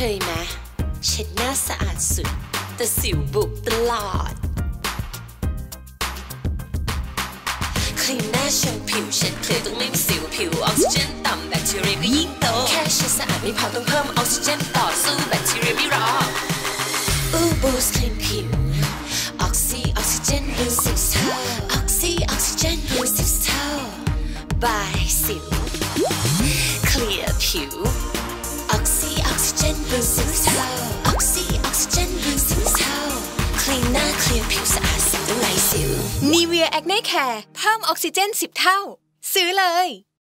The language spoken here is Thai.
เคยไหมเช็ดหน้าสะอาดสุด แต่สิวบุกตลอด ครีมหน้าชมผิวเช็ดเคลียร์ต้องไม่มีสิวผิว ออกซิเจนต่ำแบคทีเรียก็ยิ่งโต แค่เช็ดสะอาดไม่พอต้องเพิ่มออกซิเจนต่อสู้แบคทีเรียไม่รออู้บูสต์คลีนผิว ออกซิออกซิเจนบูสต์สิบเท่าออกซิออกซิเจนบูสต์สิบเท่าบายสิวclear ผิว oxygen boost สิบเท่า oxy oxygen boost สิบเท่า clean หน้า clear ผิวสะอาดสิวไร้สิว Nivea Acne Care เพิ่มออกซิเจน 10 เท่า ซื้อเลย